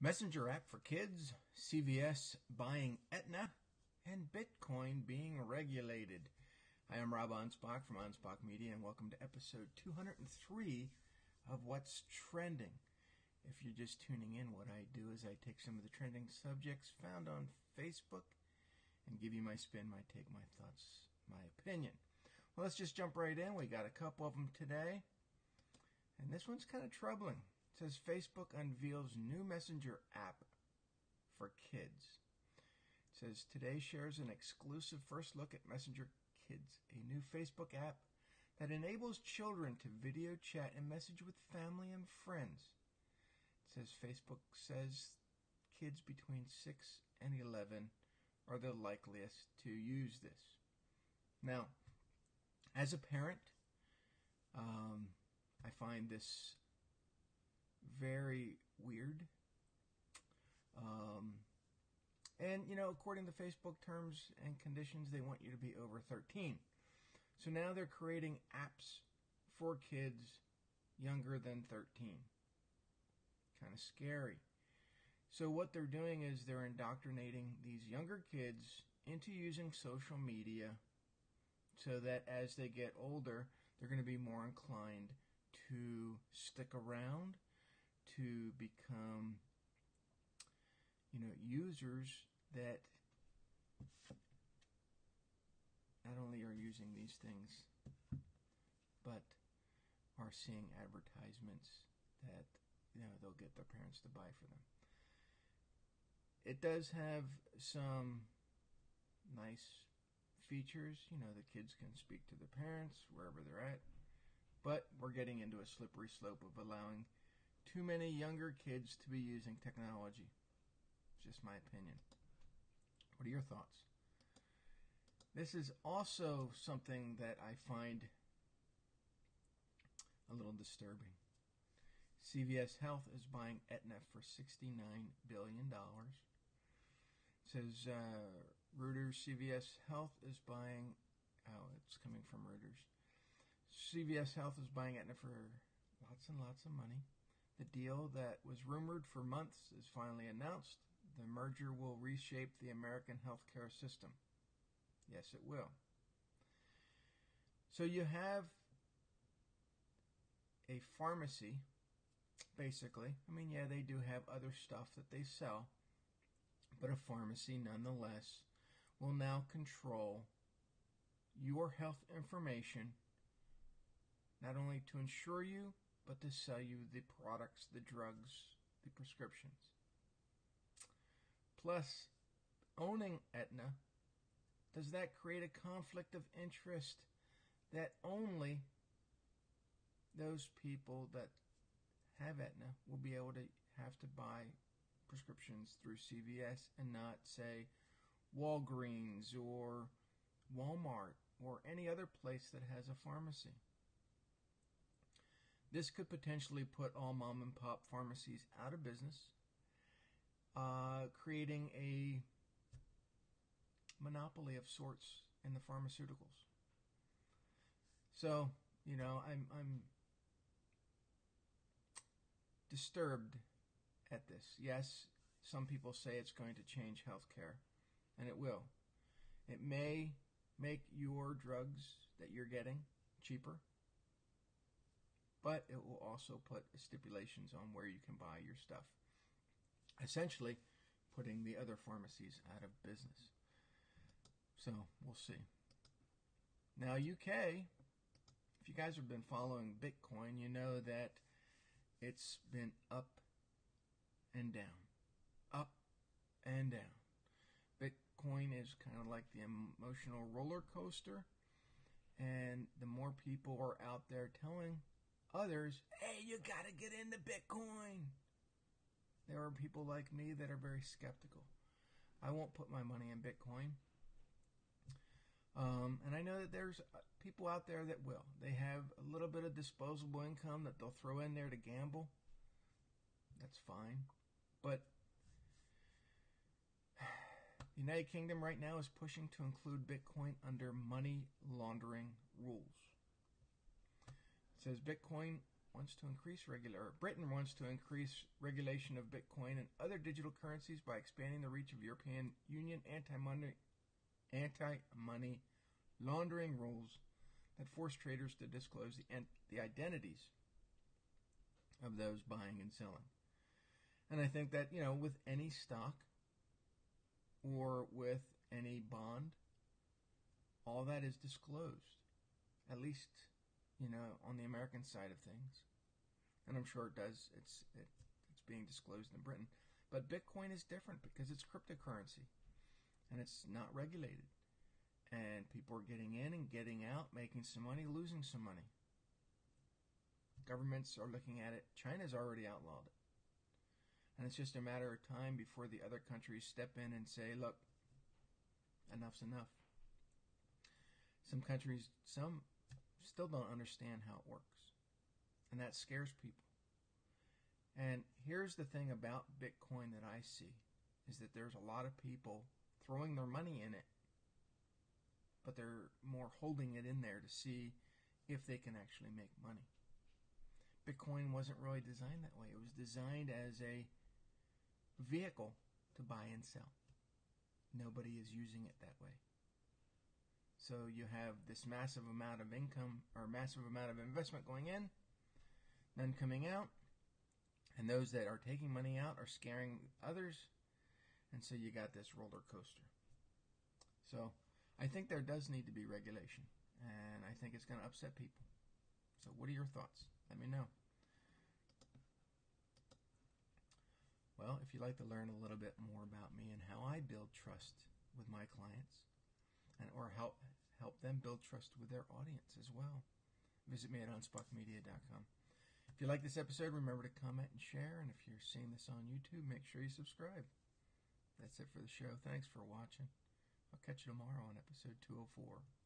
Messenger app for kids, CVS buying Aetna, and Bitcoin being regulated. Hi, I am Rob Anspach from Anspach Media, and welcome to episode 203 of What's Trending. If you're just tuning in, what I do is I take some of the trending subjects found on Facebook and give you my spin, my take, my thoughts, my opinion. Well, let's just jump right in. We got a couple of them today, and this one's kind of troubling says Facebook unveils new Messenger app for kids. It says today shares an exclusive first look at Messenger Kids, a new Facebook app that enables children to video chat and message with family and friends. It says Facebook says kids between 6 and 11 are the likeliest to use this. Now, as a parent, um, I find this very weird. Um, and, you know, according to Facebook terms and conditions, they want you to be over 13. So now they're creating apps for kids younger than 13. Kind of scary. So what they're doing is they're indoctrinating these younger kids into using social media so that as they get older, they're going to be more inclined to stick around to become you know users that not only are using these things but are seeing advertisements that you know they'll get their parents to buy for them. It does have some nice features you know the kids can speak to their parents wherever they're at but we're getting into a slippery slope of allowing too many younger kids to be using technology. It's just my opinion. What are your thoughts? This is also something that I find a little disturbing. CVS Health is buying Aetna for $69 billion. It says uh, Reuters CVS Health is buying, oh, it's coming from Reuters. CVS Health is buying Aetna for lots and lots of money. The deal that was rumored for months is finally announced. The merger will reshape the American healthcare system. Yes, it will. So you have a pharmacy, basically. I mean, yeah, they do have other stuff that they sell, but a pharmacy nonetheless will now control your health information not only to insure you, but to sell you the products, the drugs, the prescriptions. Plus, owning Aetna, does that create a conflict of interest that only those people that have Aetna will be able to have to buy prescriptions through CVS and not, say, Walgreens or Walmart or any other place that has a pharmacy? This could potentially put all mom and pop pharmacies out of business, uh, creating a monopoly of sorts in the pharmaceuticals. So, you know, I'm, I'm disturbed at this. Yes, some people say it's going to change healthcare, and it will. It may make your drugs that you're getting cheaper but it will also put stipulations on where you can buy your stuff. Essentially, putting the other pharmacies out of business. So we'll see. Now, UK, if you guys have been following Bitcoin, you know that it's been up and down, up and down. Bitcoin is kind of like the emotional roller coaster, and the more people are out there telling Others, hey, you gotta get into Bitcoin. There are people like me that are very skeptical. I won't put my money in Bitcoin. Um, and I know that there's uh, people out there that will. They have a little bit of disposable income that they'll throw in there to gamble. That's fine. But the United Kingdom right now is pushing to include Bitcoin under money laundering rules. Says Bitcoin wants to increase regular Britain wants to increase regulation of Bitcoin and other digital currencies by expanding the reach of European Union anti-money anti-money laundering rules that force traders to disclose the, the identities of those buying and selling. And I think that, you know, with any stock or with any bond, all that is disclosed, at least, you know, on the American side of things. And I'm sure it does, it's, it, it's being disclosed in Britain. But Bitcoin is different because it's cryptocurrency and it's not regulated. And people are getting in and getting out, making some money, losing some money. Governments are looking at it. China's already outlawed it. And it's just a matter of time before the other countries step in and say, look, enough's enough. Some countries, some still don't understand how it works. And that scares people. And here's the thing about Bitcoin that I see is that there's a lot of people throwing their money in it, but they're more holding it in there to see if they can actually make money. Bitcoin wasn't really designed that way. It was designed as a vehicle to buy and sell. Nobody is using it that way. So you have this massive amount of income or massive amount of investment going in, none coming out, and those that are taking money out are scaring others, and so you got this roller coaster. So I think there does need to be regulation, and I think it's going to upset people. So what are your thoughts? Let me know. Well, if you'd like to learn a little bit more about me and how I build trust with my clients and or help help them build trust with their audience as well, visit me at AnspachMedia.com. If you like this episode, remember to comment and share. And if you're seeing this on YouTube, make sure you subscribe. That's it for the show. Thanks for watching. I'll catch you tomorrow on episode 204.